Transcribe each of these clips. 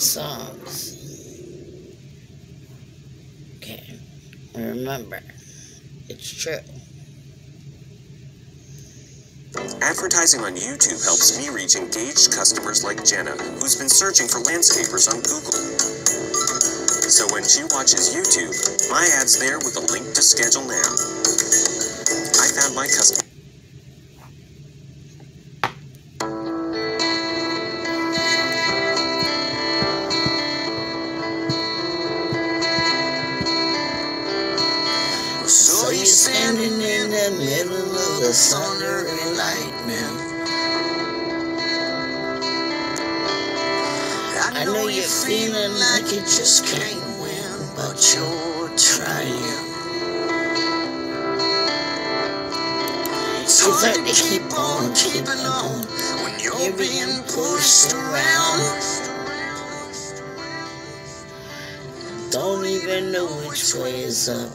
songs. Okay, remember, it's true. Advertising on YouTube helps me reach engaged customers like Jenna, who's been searching for landscapers on Google. So when she watches YouTube, my ad's there with a link to schedule now. I found my customer. You're trying. It's hard to keep on keeping on when you're being pushed around. Don't even know which way is up.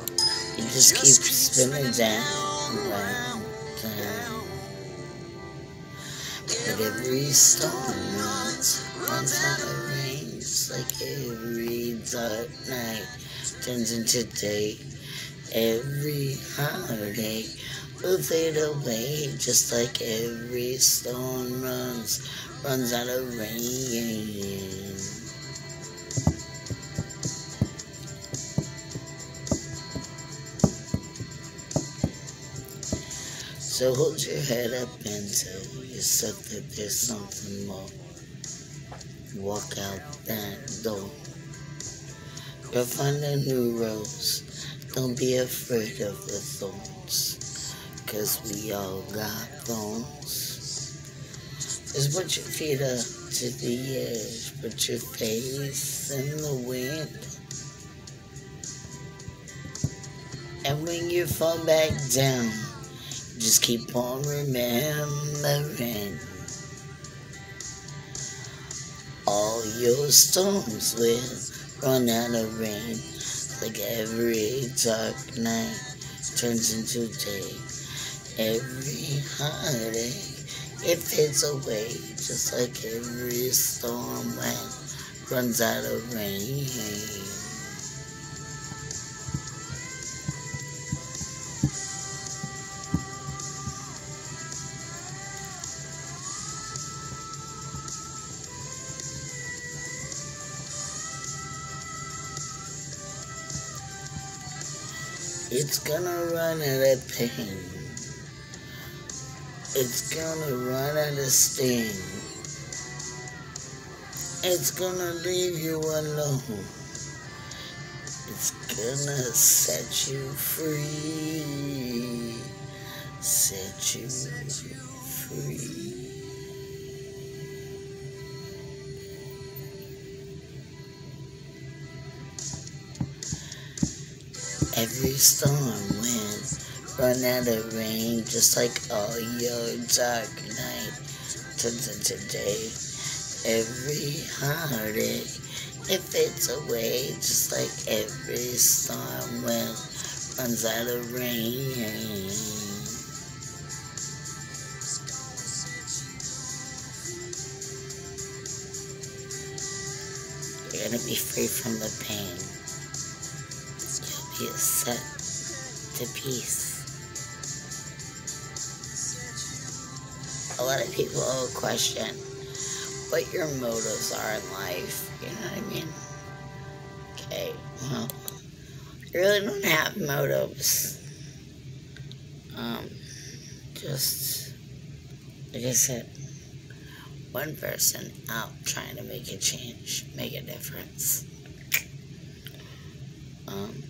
You just keep spinning down, round, down. But every storm runs, runs out of rain, just like every dark night turns into day. Every holiday will fade away, just like every storm runs, runs out of rain. So hold your head up and tell yourself that there's something more. Walk out that door. You'll find a new rose. Don't be afraid of the thorns. Cause we all got thorns. Just put your feet up to the edge. Put your face in the wind. And when you fall back down, just keep on remembering all your storms will run out of rain. Like every dark night turns into day. Every heartache it fades away, just like every storm wind runs out of rain. It's gonna run out of pain. It's gonna run out of sting. It's gonna leave you alone. It's gonna set you free. Set you free. Every storm wind run out of rain, just like all your dark night turns into day. Every heartache it fades away, just like every storm wind runs out of rain. You're gonna be free from the pain. You'll set to peace. A lot of people question what your motives are in life. You know what I mean? Okay, well, you really don't have motives. Um, just, like I said, one person out trying to make a change, make a difference. Um,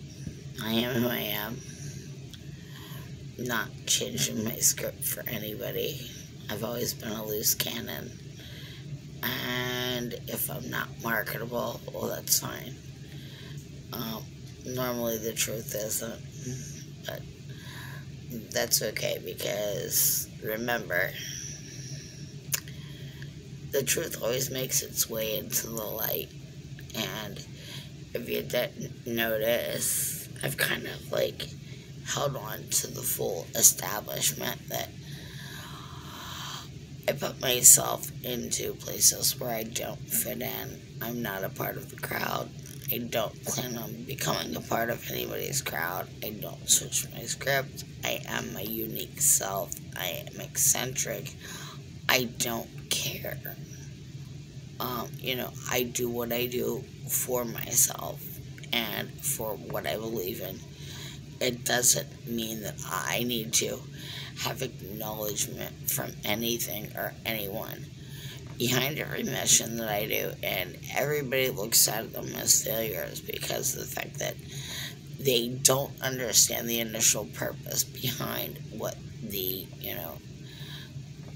I am who I am. Not changing my script for anybody. I've always been a loose cannon. And if I'm not marketable, well, that's fine. Um, normally the truth isn't. But that's okay because remember, the truth always makes its way into the light. And if you didn't notice, I've kind of like held on to the full establishment that I put myself into places where I don't fit in. I'm not a part of the crowd. I don't plan on becoming a part of anybody's crowd. I don't switch my script. I am my unique self. I am eccentric. I don't care. Um, you know, I do what I do for myself and for what I believe in. It doesn't mean that I need to have acknowledgement from anything or anyone behind every mission that I do, and everybody looks at them as failures because of the fact that they don't understand the initial purpose behind what the, you know,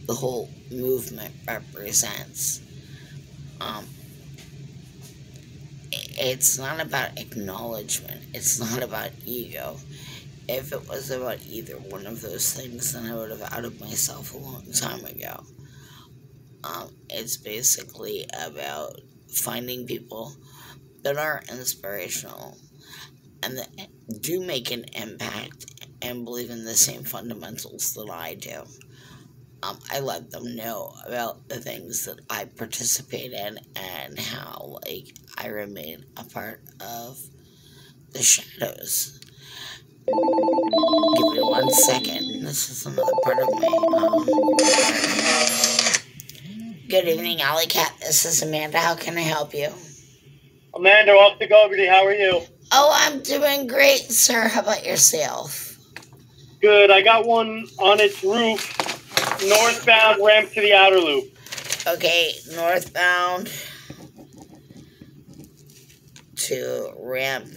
the whole movement represents. Um, it's not about acknowledgement, it's not about ego. If it was about either one of those things, then I would have outed myself a long time ago. Um, it's basically about finding people that are inspirational and that do make an impact and believe in the same fundamentals that I do. Um, I let them know about the things that I participate in and how, like, I remain a part of the shadows. Give me one second. This is another part of my. Um, Good evening, Alley Cat. This is Amanda. How can I help you? Amanda, off the Gogarty. How are you? Oh, I'm doing great, sir. How about yourself? Good. I got one on its roof, northbound ramp to the outer loop. Okay, northbound to ramp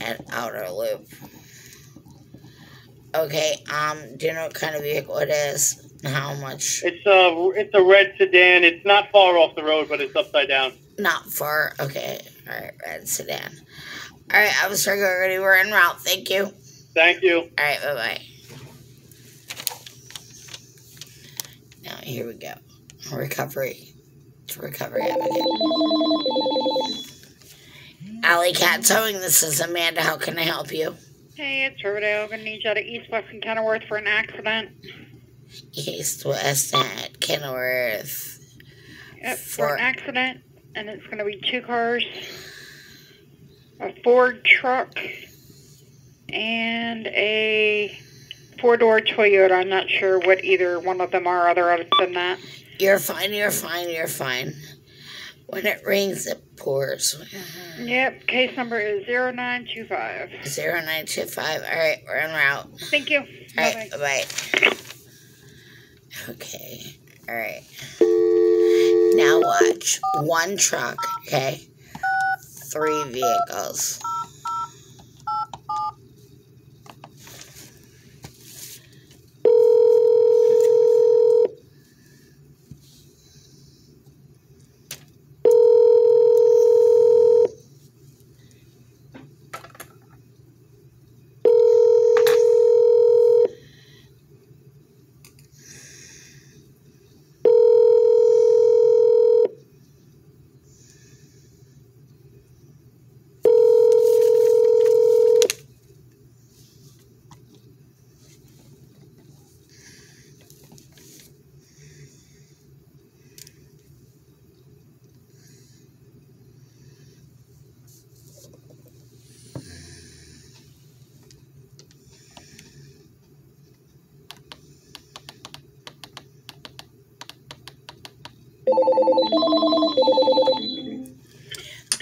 and outer loop. Okay, um, do you know what kind of vehicle it is? How much? It's a it's a red sedan. It's not far off the road, but it's upside down. Not far. Okay. All right. Red sedan. All right. I was already. We're en route. Thank you. Thank you. All right. Bye bye. Now here we go. Recovery. To recovery advocate. Alley Cat Towing. This is Amanda. How can I help you? Hey, it's Riverdale. Gonna need you out of East West and Kenilworth for an accident. East West at Kenilworth. Yep, for, an accident, and it's gonna be two cars, a Ford truck, and a four-door Toyota. I'm not sure what either one of them are other than that. You're fine, you're fine, you're fine. When it rains, it pours. Mm-hmm. Yep, case number is 0925. 0925. All right, we're en route. Thank you. All right, bye bye. Okay. All right. Now watch. One truck, okay? Three vehicles.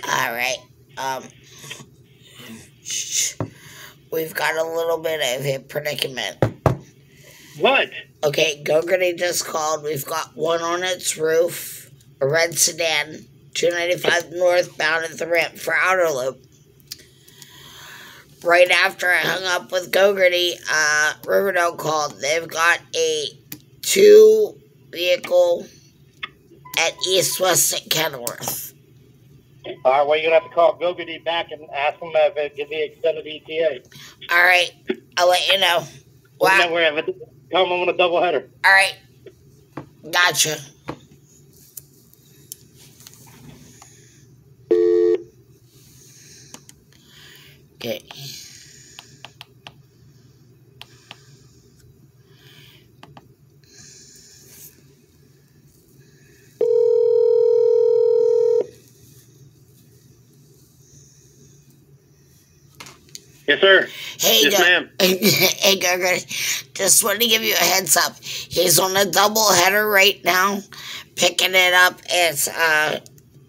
All right. Um, we've got a little bit of a predicament. What? Okay, Gogarty just called. We've got one on its roof, a red sedan, 295 northbound at the ramp for outer loop. Right after I hung up with Gogarty, uh, Riverdale called. They've got a two vehicle at East West St. Kenilworth. All right, well, you're going to have to call Gogarty back and ask them if they give me extended ETA. All right, I'll let you know. Wow. Wow. We have a, come on a double header. All right, gotcha. Okay. Yes, sir. Hey, Yes, ma'am. hey, Gregory. Just wanted to give you a heads up. He's on a double header right now, picking it up. It's uh,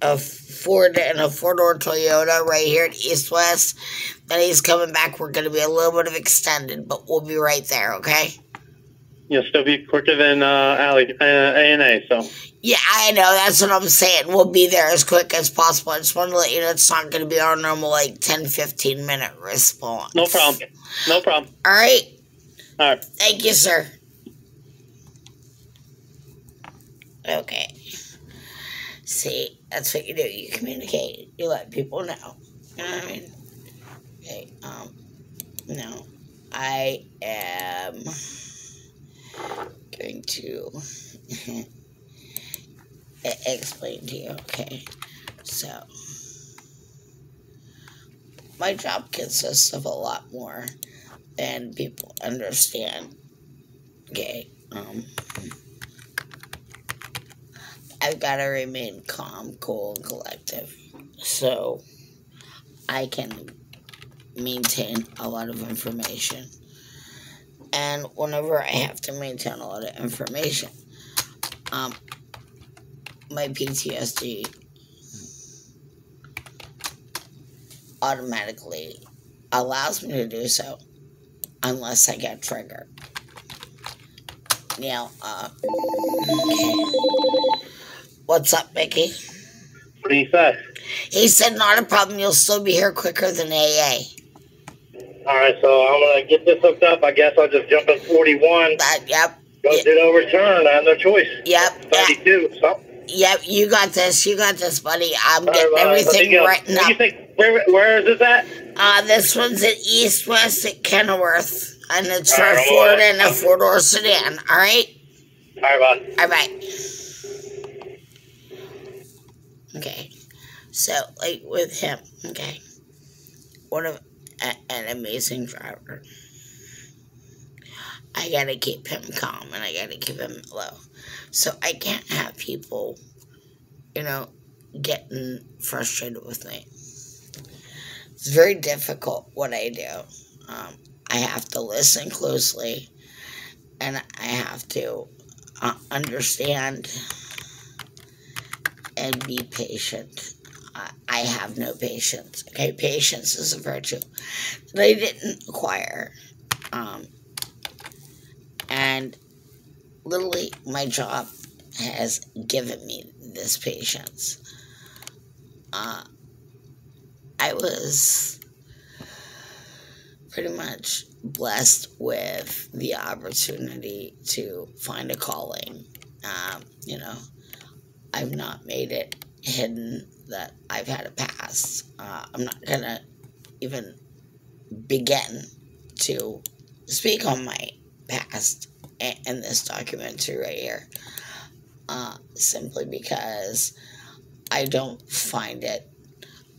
a Ford and a four door Toyota right here at East West. Then he's coming back. We're going to be a little bit of extended, but we'll be right there, okay? You'll still be quicker than uh, Ali, uh, A&A, so. Yeah, I know. That's what I'm saying. We'll be there as quick as possible. I just want to let you know it's not going to be our normal, like, 10, 15 minute response. No problem. No problem. All right. All right. Thank you, sir. Okay. See, that's what you do. You communicate. You let people know. You know what I mean? Okay. Um. No, I am going to explain to you. Okay. So, my job consists of a lot more than people understand. Okay. Um. I've got to remain calm, cool, and collective. So I can maintain a lot of information. And whenever I have to maintain a lot of information, um, my PTSD automatically allows me to do so unless I get triggered. Now, uh, okay. What's up, Mickey? What do you say? He said, not a problem. You'll still be here quicker than AA. All right, so I'm going to get this hooked up. I guess I'll just jump in 41. That, yep. Go Yeah. did overturn. I have no choice. Yep. Yeah, 32. So, yep. You got this. You got this, buddy. I'm all getting right, everything go. written What up. think? Where, where is this at? Uh, this one's at East West at Kenilworth. And it's for All a Ford and a four door sedan. All right? All right, bye. All right. Okay. So, like with him, okay. What a, a, an amazing driver. I gotta keep him calm and I gotta keep him low. So I can't have people, you know, getting frustrated with me. It's very difficult what I do. Um, I have to listen closely and I have to uh, understand and be patient. I, have no patience. Okay, patience is a virtue they didn't acquire. Um, and literally, my job has given me this patience. Uh, I was pretty much blessed with the opportunity to find a calling. Um, you know, I've not made it hidden that I've had a past. Uh, I'm not gonna even begin to speak on my past in this documentary right here, uh, simply because I don't find it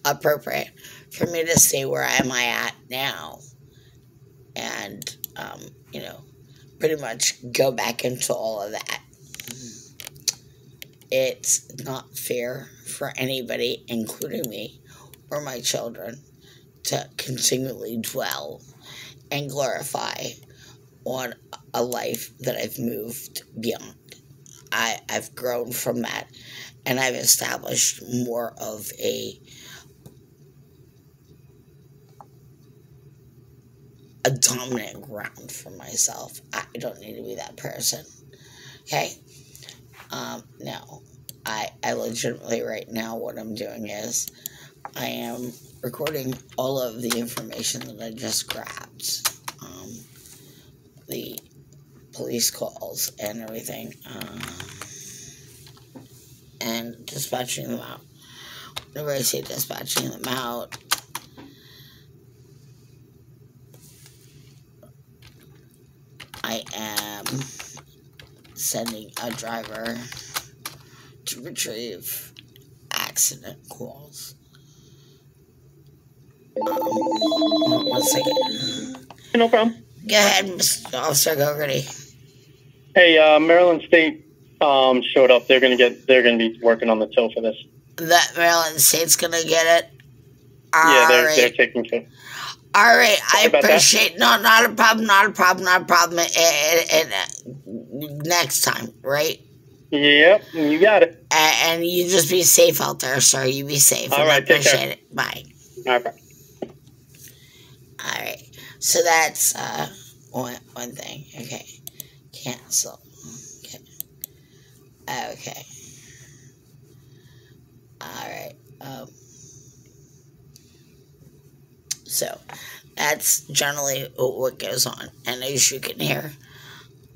appropriate for me to say where am I at now, and um, you know, pretty much go back into all of that it's not fair for anybody, including me or my children, to continually dwell and glorify on a life that I've moved beyond. I, I've grown from that and I've established more of a a dominant ground for myself. I don't need to be that person. Okay? Um, no, I, I legitimately right now what I'm doing is I am recording all of the information that I just grabbed, um, the police calls and everything, uh, and dispatching them out. Whenever I say dispatching them out, I am sending a driver to retrieve accident calls. Um, one second. No problem. Go ahead, Mr. Officer Gogarty. Hey, uh, Maryland State um, showed up. They're gonna get. They're gonna be working on the tow for this. That Maryland State's gonna get it. yeah, they're Alright. they're taking care. All right, I Sorry that. appreciate. No, not a problem. Not a problem. Not a problem. And, and uh, next time, right? Yep, you got it. And, and you just be safe out there, sir. You be safe. All right, take care. appreciate it. Bye. All right. All right. So that's uh one one thing. Okay. Cancel. Okay. Okay. All right. Um. So that's generally what goes on, and as you can hear,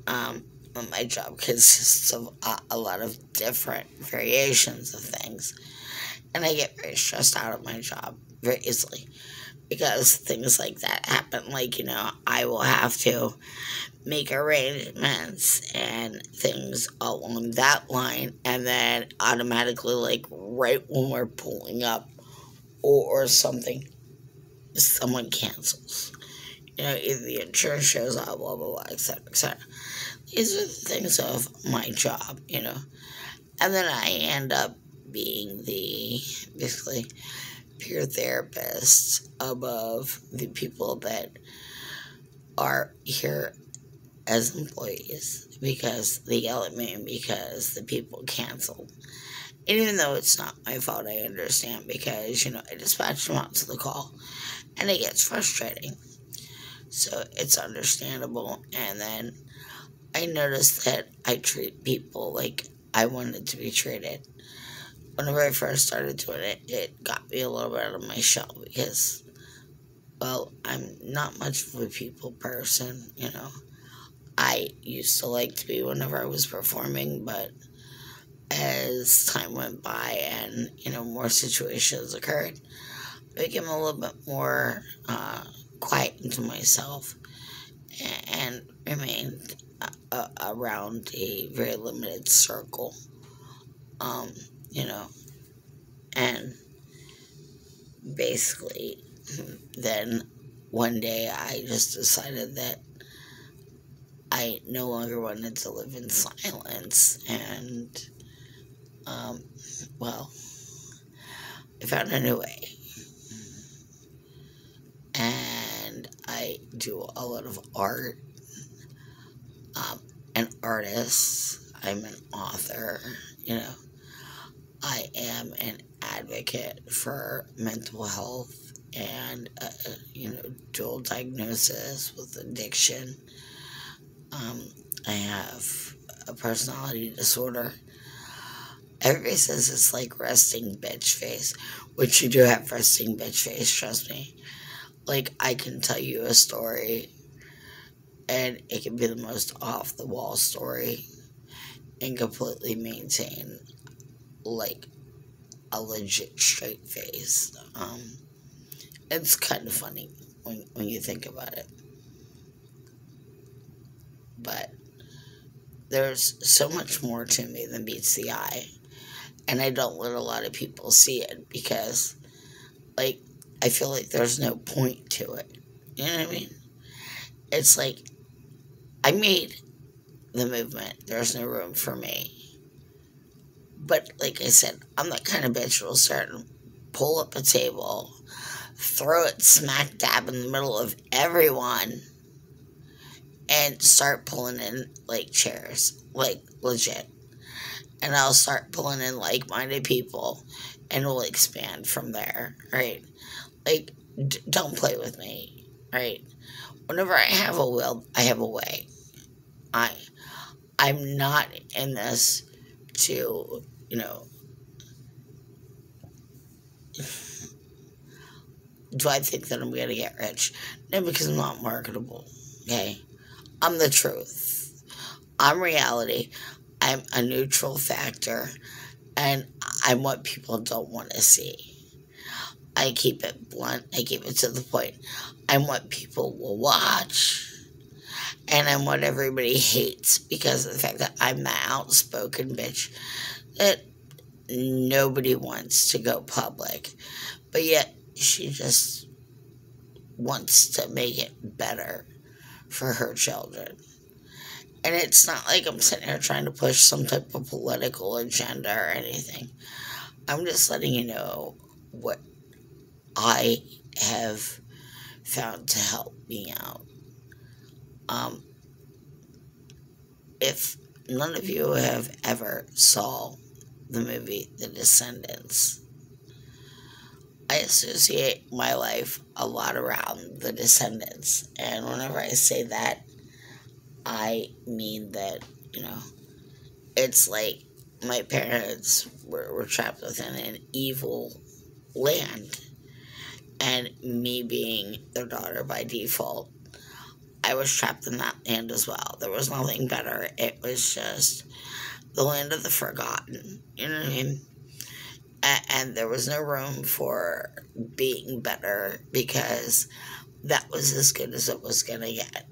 um, my job consists of a, a lot of different variations of things, and I get very stressed out at my job very easily because things like that happen. Like, you know, I will have to make arrangements and things along that line, and then automatically, like, right when we're pulling up or, or something, someone cancels. You know, either the insurance shows up, blah, blah, blah, etc., etc. These are the things of my job, you know. And then I end up being the, basically, peer therapist above the people that are here as employees because they yell at me because the people canceled. And even though it's not my fault, I understand because, you know, I dispatched them out to the call and it gets frustrating. So it's understandable. And then I noticed that I treat people like I wanted to be treated whenever I first started doing it, it got me a little bit out of my shell because, well, I'm not much of a people person, you know. I used to like to be whenever I was performing, but as time went by and, you know, more situations occurred, I became a little bit more uh, quiet into myself and remained uh, around a very limited circle. Um, you know, and basically, then one day I just decided that I no longer wanted to live in silence, and, um, well, I found a new way. And I do a lot of art. Artist. I'm an author, you know. I am an advocate for mental health and, uh, you know, dual diagnosis with addiction. Um, I have a personality disorder. Everybody says it's like resting bitch face, which you do have resting bitch face, trust me. Like, I can tell you a story, and it can be the most off the wall story, and completely maintain like a legit straight face. Um, it's kind of funny when when you think about it, but there's so much more to me than meets the eye, and I don't let a lot of people see it because, like, I feel like there's no point to it. You know what I mean? It's like I made the movement. There's no room for me. But like I said, I'm that kind of bitch who'll start and pull up a table, throw it smack dab in the middle of everyone, and start pulling in like chairs, like legit. And I'll start pulling in like minded people, and we'll expand from there, right? Like, don't play with me, right? Whenever I have a will, I have a way. I, I'm not in this to, you know, do I think that I'm going to get rich? No, because I'm not marketable, okay? I'm the truth. I'm reality. I'm a neutral factor, and I'm what people don't want to see. I keep it blunt, I keep it to the point. I'm what people will watch and I'm what everybody hates because of the fact that I'm the outspoken bitch that nobody wants to go public, but yet she just wants to make it better for her children. And it's not like I'm sitting here trying to push some type of political agenda or anything. I'm just letting you know what I have found to help me out. Um, if none of you have ever saw the movie The Descendants, I associate my life a lot around the Descendants, and whenever I say that, I mean that you know, it's like my parents were, were trapped within an evil land, and me being their daughter by default, I was trapped in that land as well. There was nothing better. It was just the land of the forgotten. You know what I mean? And, and there was no room for being better because that was as good as it was going to get.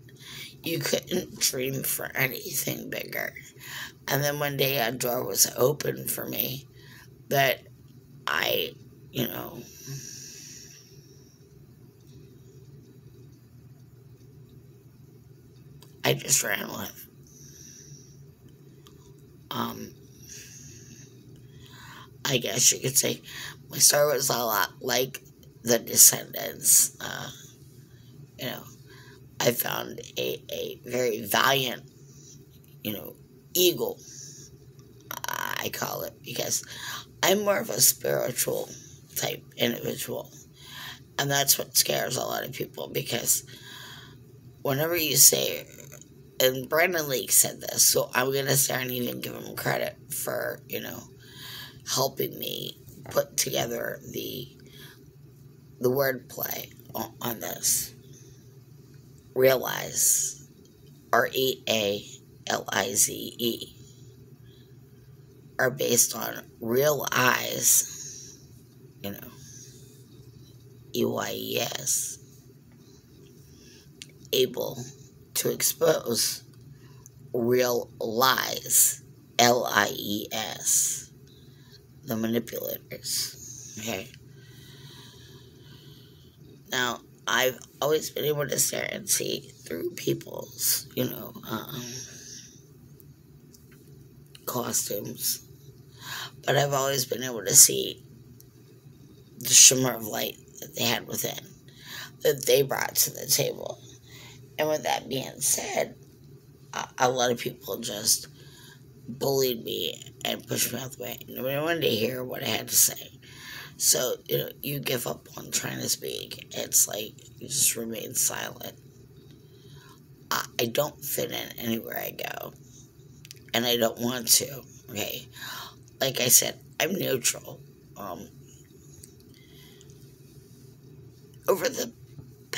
You couldn't dream for anything bigger. And then one day a door was open for me that I, you know, I just ran with. Um, I guess you could say my story was a lot like the Descendants. Uh, you know, I found a, a very valiant, you know, eagle, I call it, because I'm more of a spiritual type individual. And that's what scares a lot of people because whenever you say, and Brandon Leake said this, so I'm going to start and even give him credit for, you know, helping me put together the the wordplay on, on this. Realize, R E A L I Z E, are based on real eyes, you know, E Y E S, able to expose real lies, L I E S the manipulators. Okay. Now, I've always been able to stare and see through people's, you know, um, costumes. But I've always been able to see the shimmer of light that they had within, that they brought to the table. And with that being said, a, a lot of people just bullied me and pushed me out the way. Nobody wanted to hear what I had to say. So, you know, you give up on trying to speak. It's like you just remain silent. I, I don't fit in anywhere I go. And I don't want to, okay? Like I said, I'm neutral. Um, over the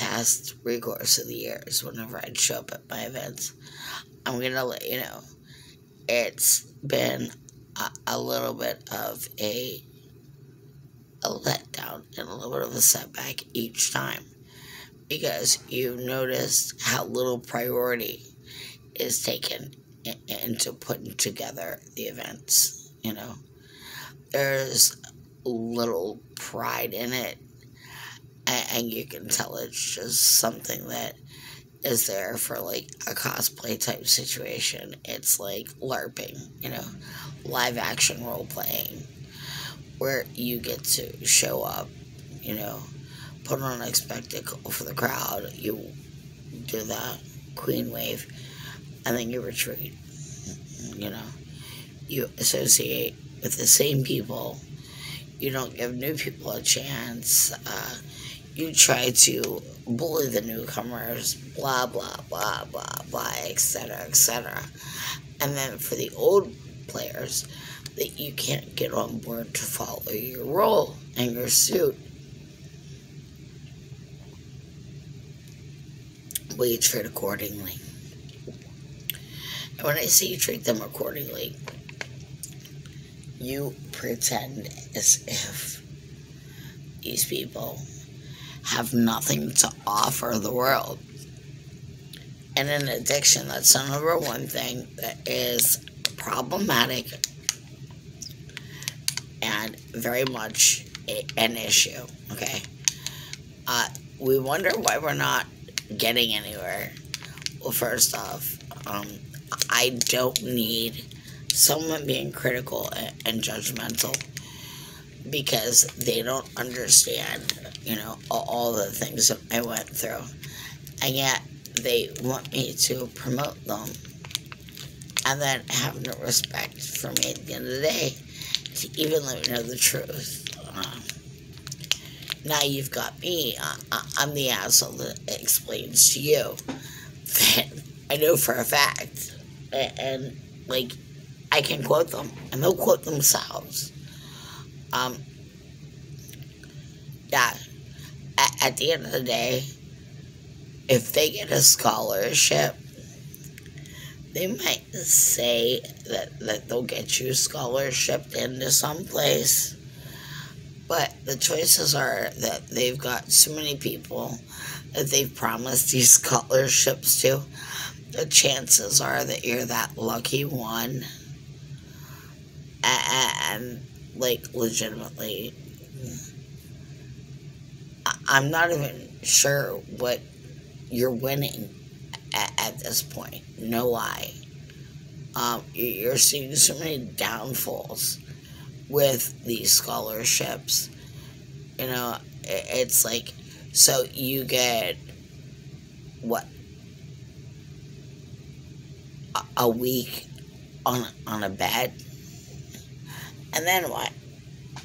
past three course of the years, whenever I'd show up at my events, I'm gonna let you know. It's been a, a little bit of a a letdown and a little bit of a setback each time. Because you notice how little priority is taken into putting together the events. You know, there's little pride in it, and you can tell it's just something that is there for like a cosplay type situation. It's like LARPing, you know, live action role playing, where you get to show up, you know, put on a spectacle for the crowd. You do the queen wave, and then you retreat. You know, you associate with the same people. You don't give new people a chance. Uh, you try to bully the newcomers, blah, blah, blah, blah, blah, etc., etc. And then for the old players, that you can't get on board to follow your role and your suit. Well, you treat accordingly. And when I say you treat them accordingly, you pretend as if these people have nothing to offer the world. And in addiction, that's the number one thing that is problematic and very much a, an issue, okay? Uh, we wonder why we're not getting anywhere. Well, first off, um, I don't need someone being critical and, and judgmental because they don't understand, you know, all, the things that I went through. And yet they want me to promote them and then have no respect for me at the end of the day to even let me know the truth. Um, now you've got me. Uh, I'm the asshole that explains to you that I know for a fact. And, and like, I can quote them, and they'll quote themselves. Um, yeah, at, at the end of the day, if they get a scholarship, they might say that, that they'll get you scholarship into some place. But the choices are that they've got so many people that they've promised these scholarships to. The chances are that you're that lucky one. And, like, legitimately, I'm not even sure what you're winning at, at this point. No lie. Um, you're seeing so many downfalls with these scholarships. You know, it's like, so you get what a week on on a bed, and then what?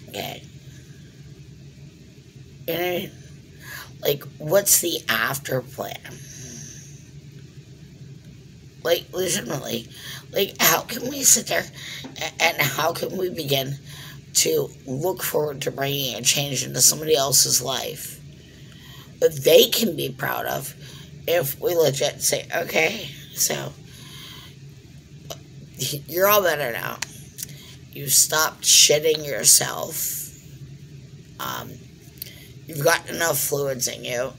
Okay. Know, like, what's the after plan? Like, legitimately, like, how can we sit there and how can we begin to look forward to bringing a change into somebody else's life that they can be proud of if we legit say, okay, so you're all better now. You stopped shitting yourself. Um, you've got enough fluids in you.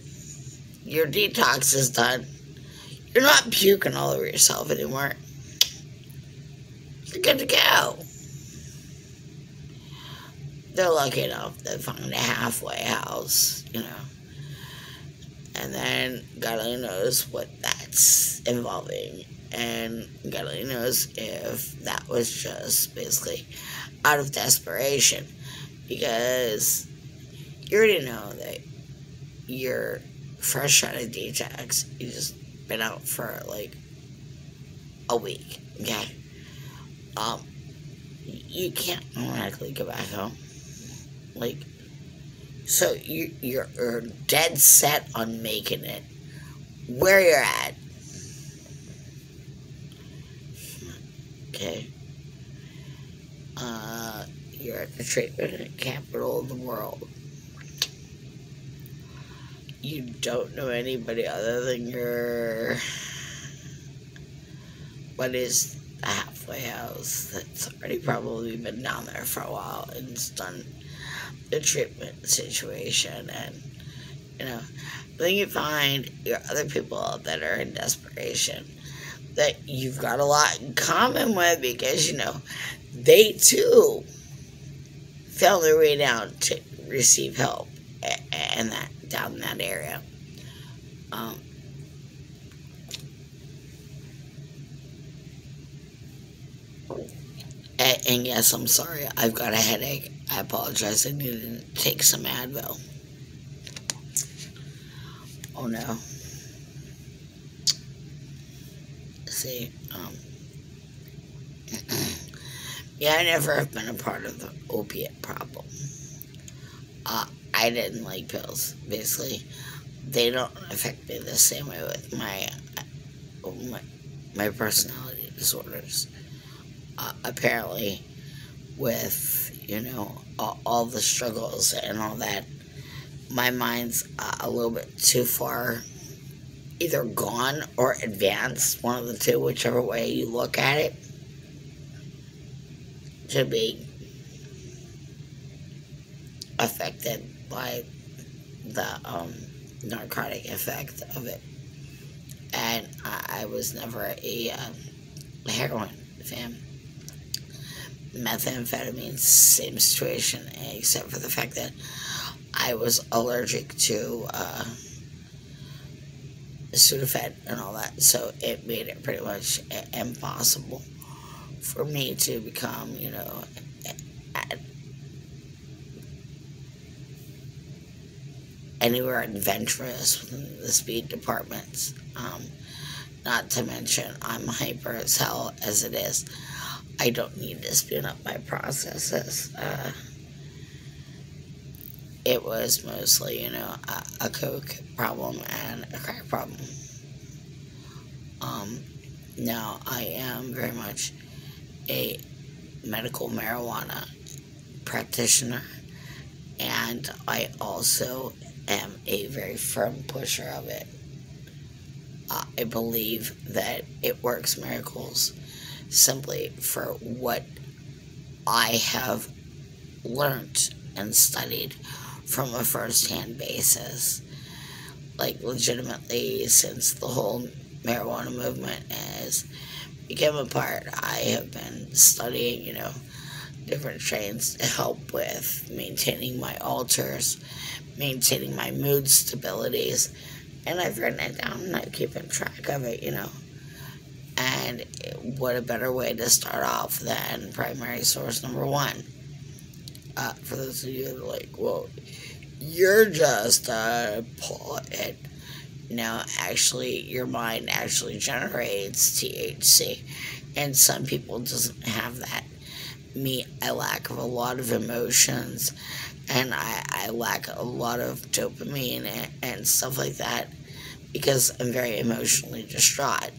Your detox is done you're not puking all over yourself anymore. You're good to go. They're lucky enough to find a halfway house, you know. And then God only knows what that's involving. And God only knows if that was just basically out of desperation. Because you already know that you're fresh out of detox. You just been out for like a week. Okay. Um, you can't automatically go back home. Like, so you you're, you're dead set on making it where you're at. Okay. Uh, you're at the treatment capital of the world you don't know anybody other than your what is the halfway house that's already probably been down there for a while and it's done the treatment situation and you know then you find your other people that are in desperation that you've got a lot in common with because you know they too fell their way down to receive help and that down in that area. Um, and, and yes, I'm sorry. I've got a headache. I apologize. I need to take some Advil. Oh no. See, um, yeah, I never have been a part of the opiate problem. Uh, I didn't like pills, basically. They don't affect me the same way with my my, my personality disorders. Uh, apparently, with, you know, all, all, the struggles and all that, my mind's uh, a little bit too far either gone or advanced, one of the two, whichever way you look at it, to be affected by the um, narcotic effect of it. And I, I was never a uh, heroin fan. Methamphetamine, same situation, except for the fact that I was allergic to uh, Sudafed and all that, so it made it pretty much impossible for me to become, you know, anywhere adventurous within the speed departments. Um, not to mention, I'm hyper as hell as it is. I don't need to speed up my processes. Uh, it was mostly, you know, a, a coke problem and a crack problem. Um, now, I am very much a medical marijuana practitioner, and I also am a very firm pusher of it. I believe that it works miracles simply for what I have learned and studied from a first hand basis. Like, legitimately, since the whole marijuana movement has become a part, I have been studying, you know, different strains to help with maintaining my alters, maintaining my mood stabilities, and I've written it down and I'm keeping track of it, you know. And what a better way to start off than primary source number one. Uh, for those of you that are like, well, you're just a poet. No, actually, your mind actually generates THC, and some people doesn't have that. Me, I lack of a lot of emotions, and I, I lack a lot of dopamine and, and stuff like that because I'm very emotionally distraught.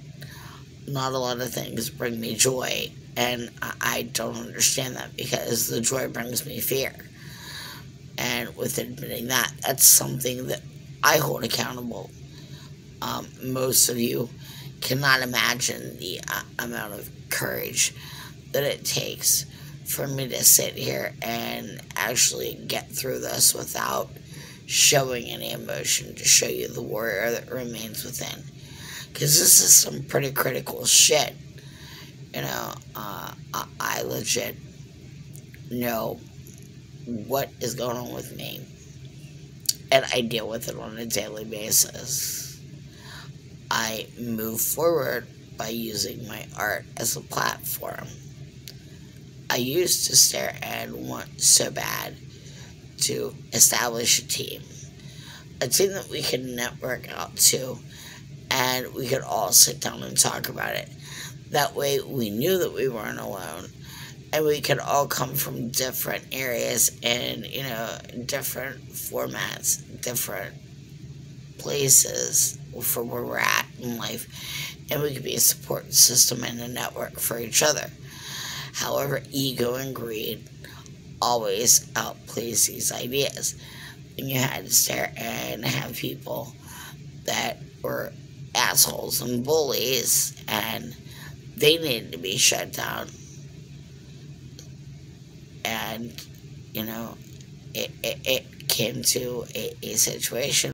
Not a lot of things bring me joy, and I, don't understand that because the joy brings me fear. And with admitting that, that's something that I hold accountable. Um, most of you cannot imagine the uh, amount of courage that it takes for me to sit here and actually get through this without showing any emotion to show you the warrior that remains within. Because this is some pretty critical shit. You know, uh, I legit know what is going on with me. And I deal with it on a daily basis. I move forward by using my art as a platform. I used to stare and want so bad to establish a team. A team that we could network out to and we could all sit down and talk about it. That way we knew that we weren't alone and we could all come from different areas and, you know, different formats, different places for where we're at in life. And we could be a support system and a network for each other. However, ego and greed always outplays these ideas. And you had to stare and have people that were assholes and bullies, and they needed to be shut down. And, you know, it, it, it came to a, a situation